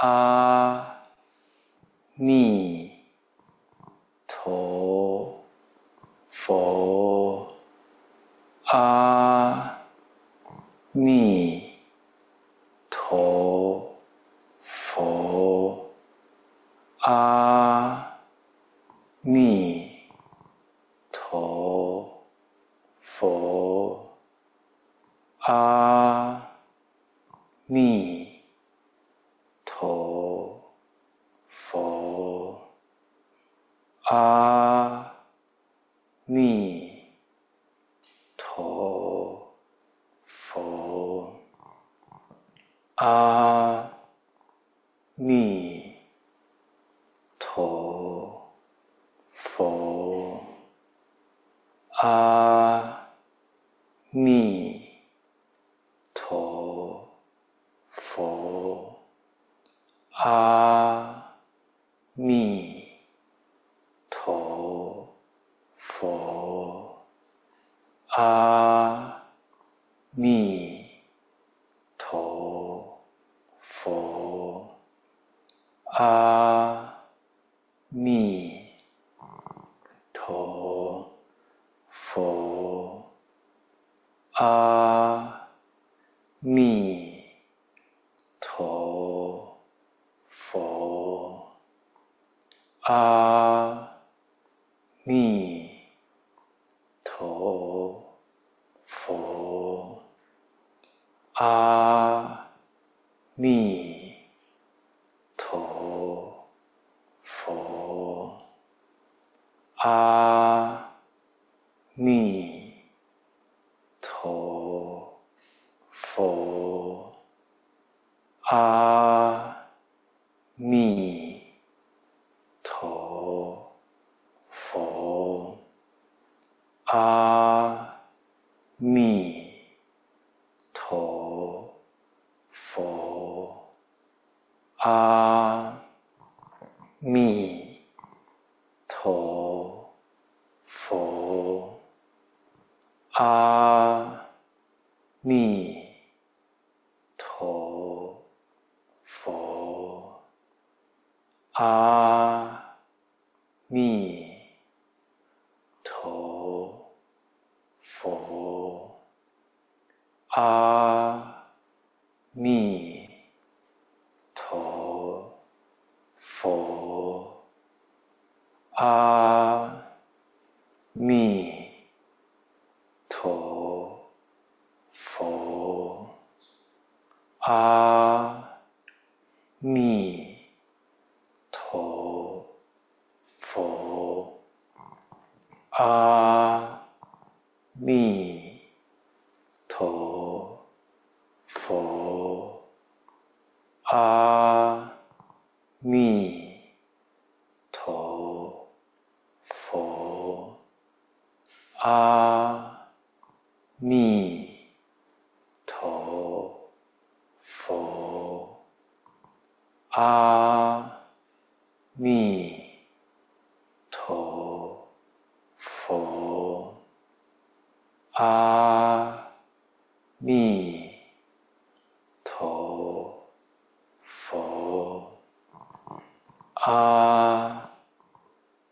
阿弥。佛佛。啊 four, four. me.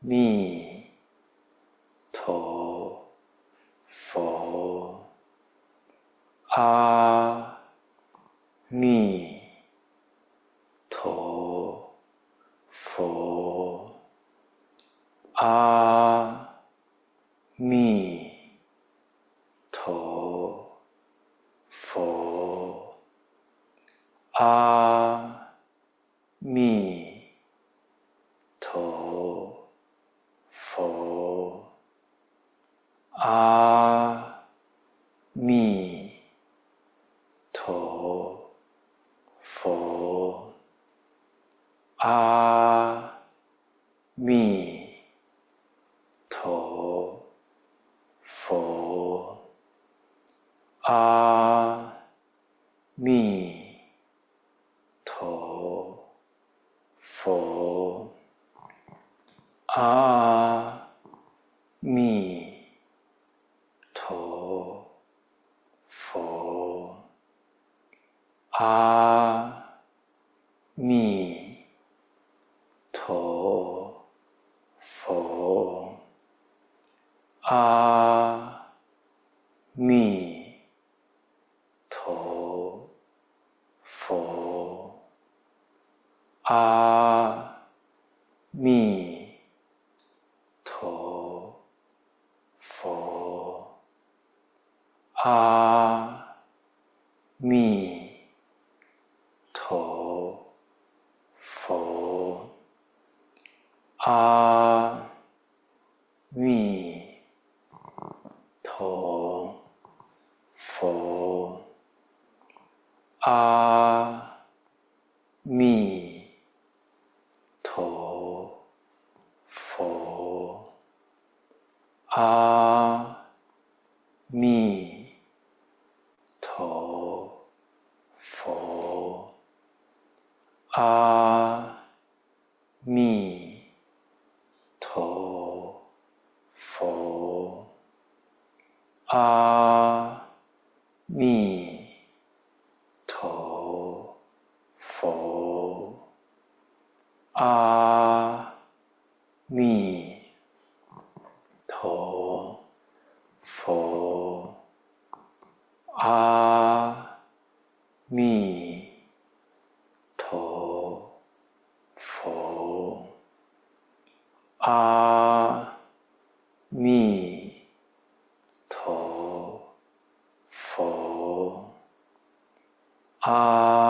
你哦啊米啊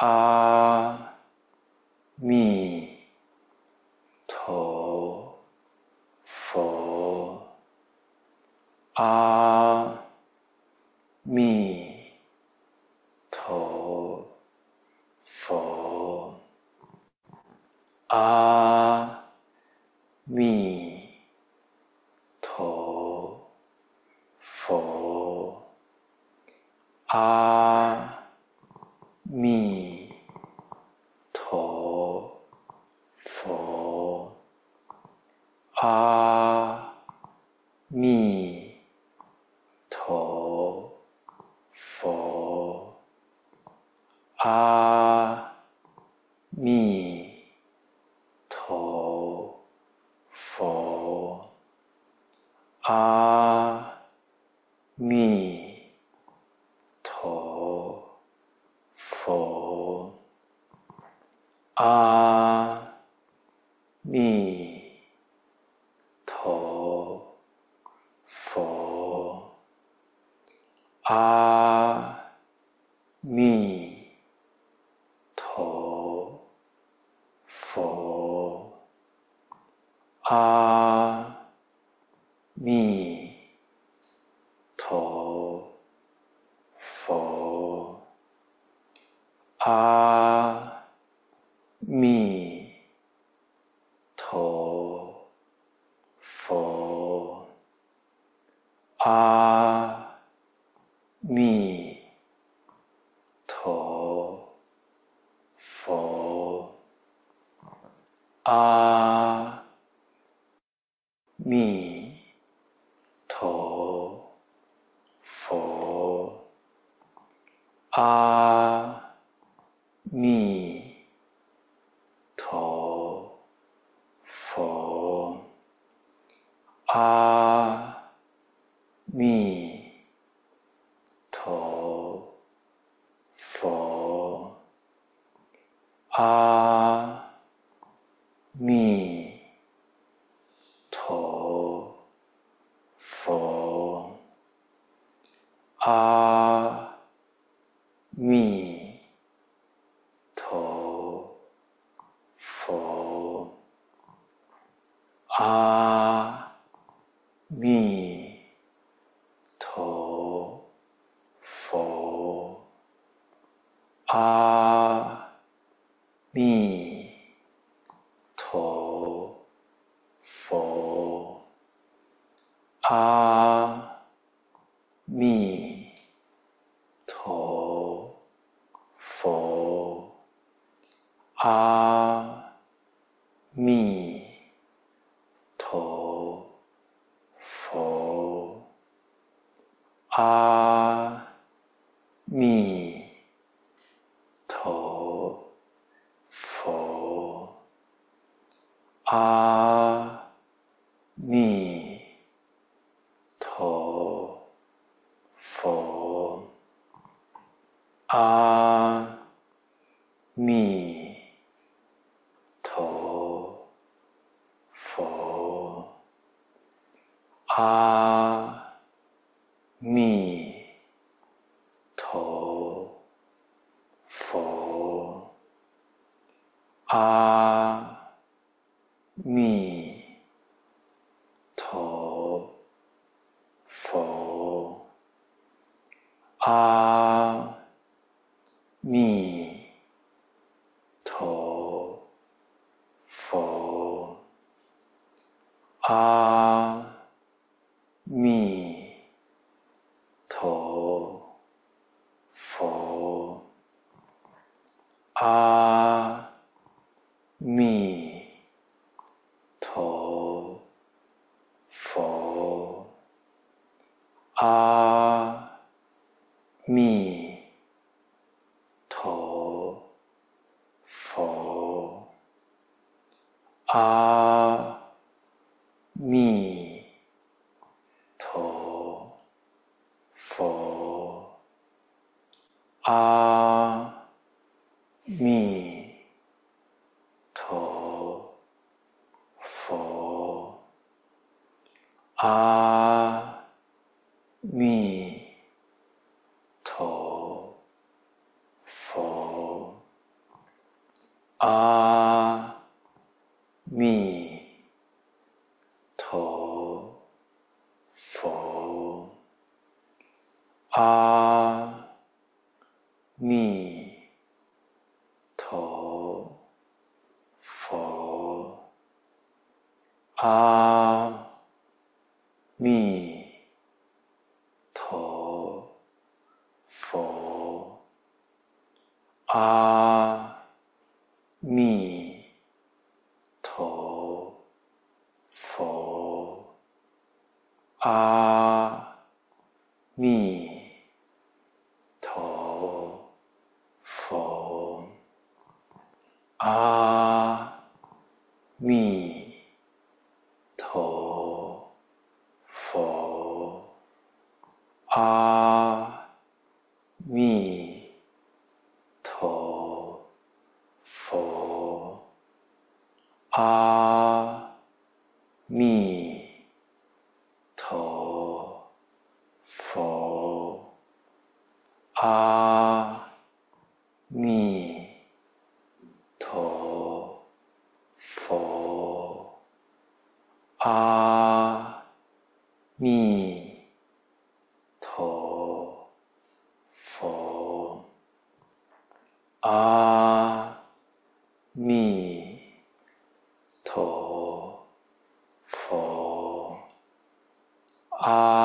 uh, 阿弥陀佛。啊阿弥陀佛。阿咪。uh, Uh, 你 uh,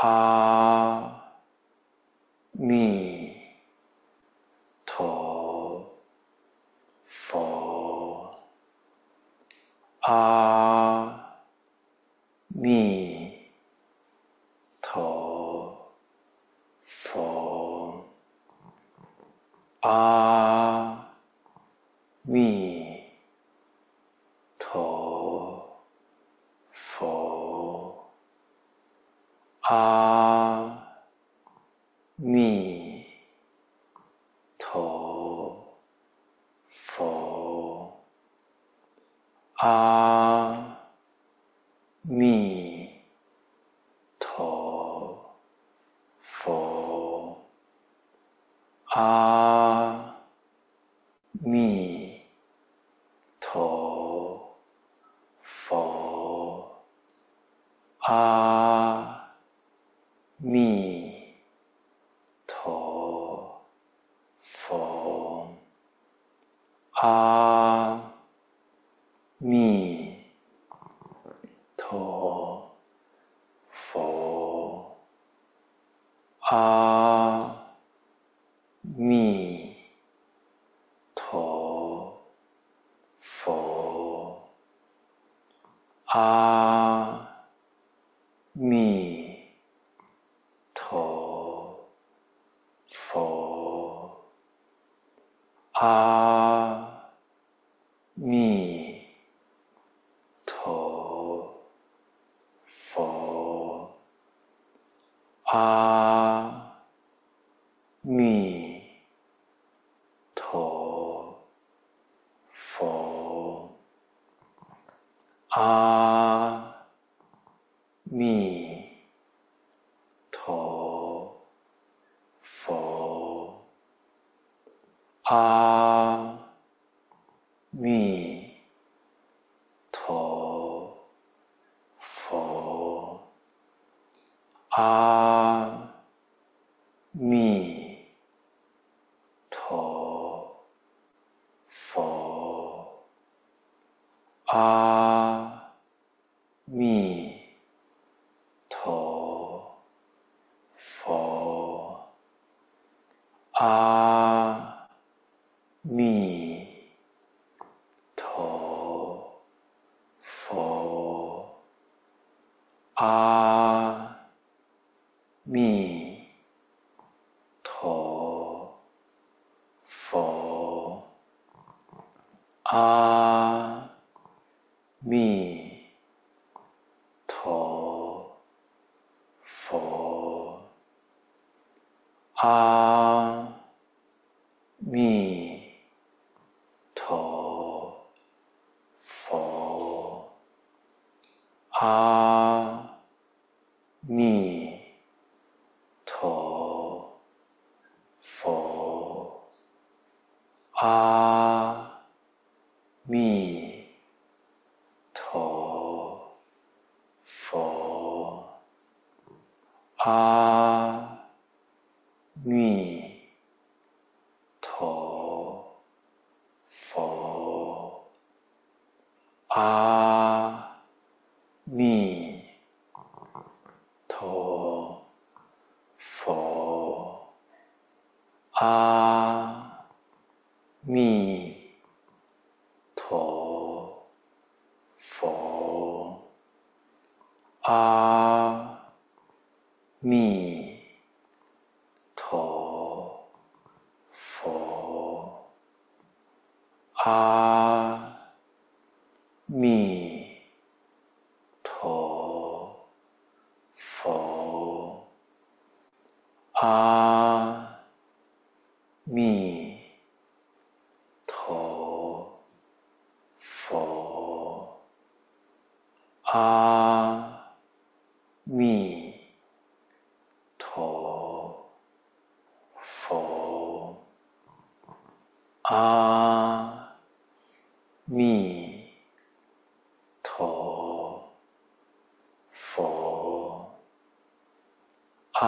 uh, uh, Uh, Ah. Uh... 阿弥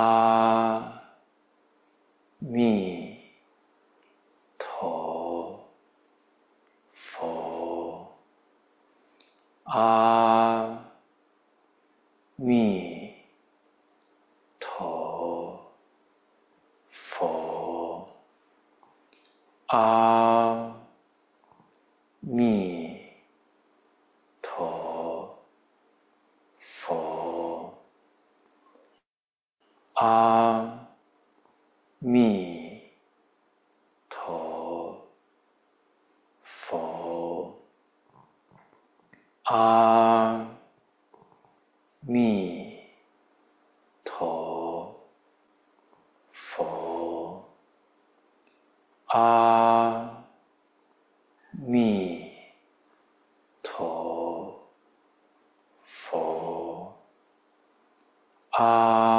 uh, Uh,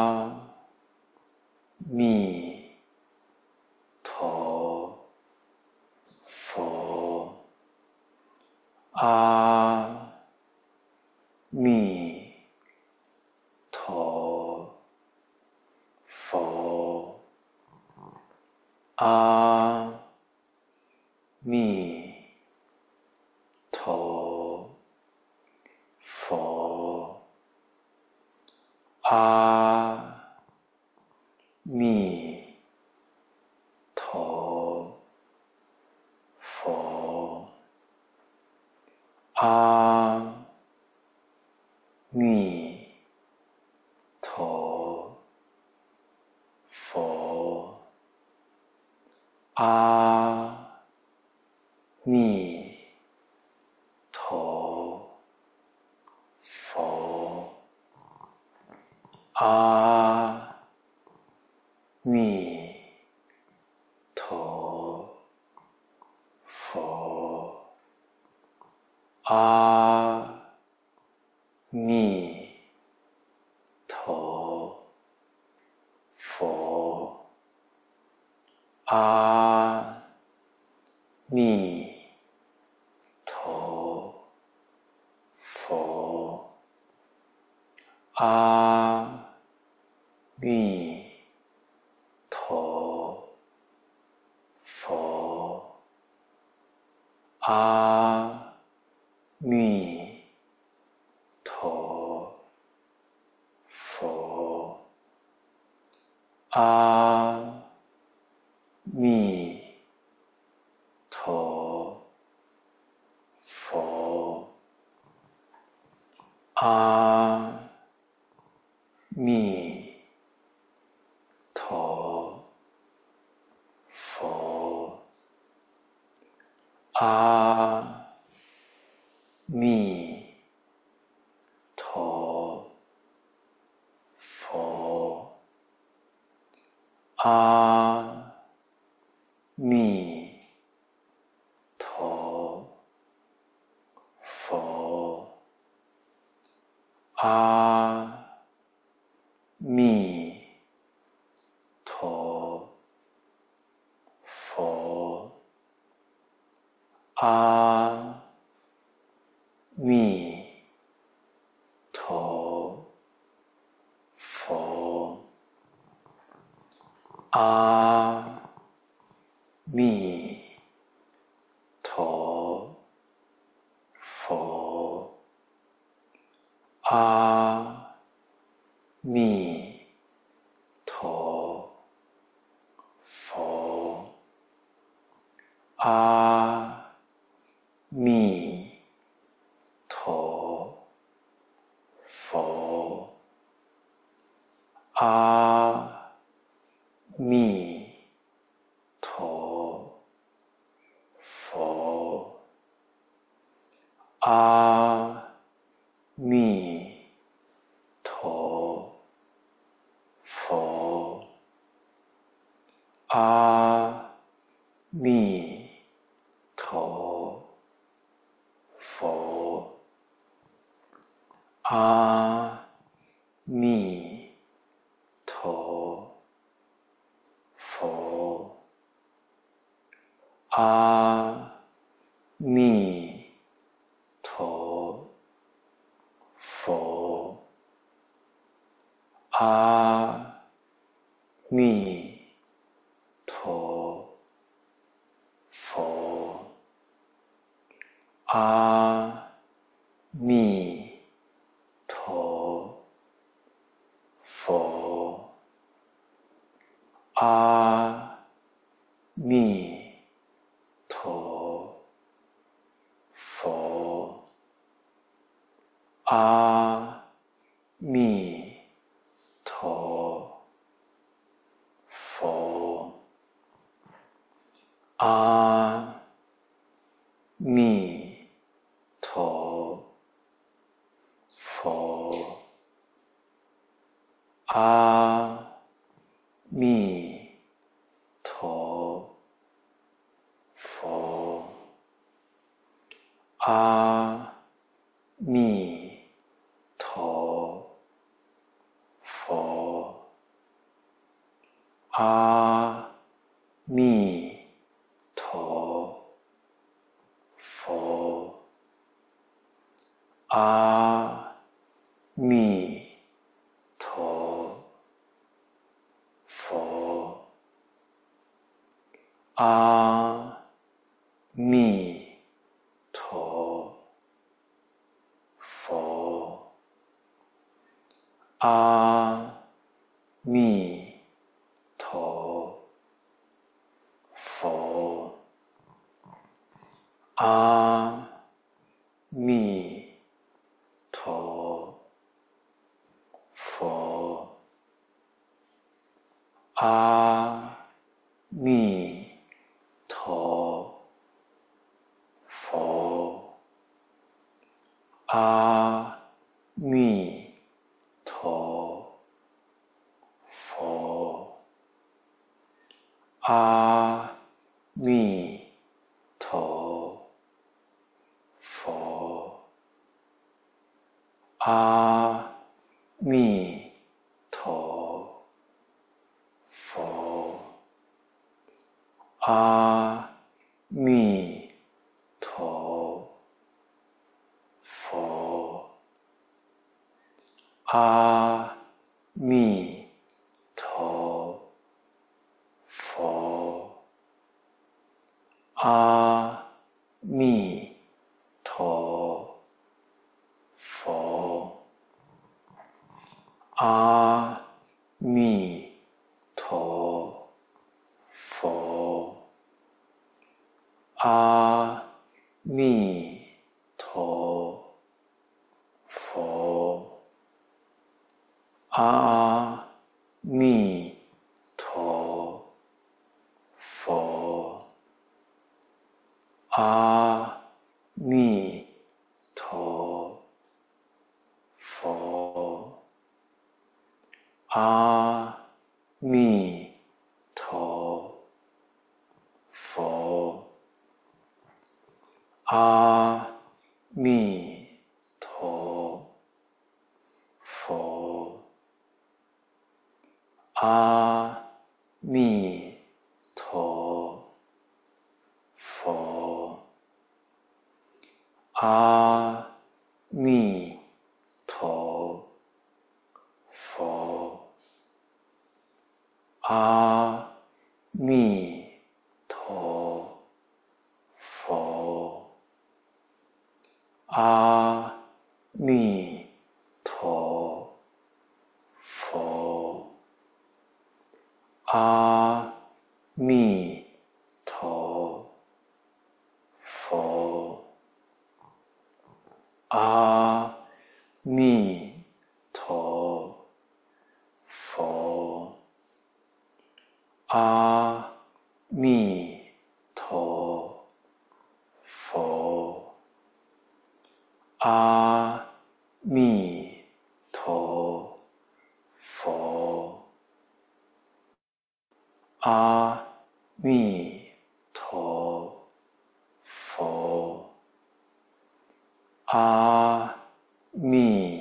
啊 uh, Ah. 아, 미. 阿弥陀佛，阿弥陀佛，阿弥陀佛，阿弥陀佛，阿弥陀佛，阿弥陀佛，阿弥陀佛，阿弥陀佛，阿弥陀佛，阿弥陀佛，阿弥陀佛，阿弥陀佛，阿弥陀佛，阿弥陀佛，阿弥陀佛，阿弥